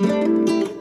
Música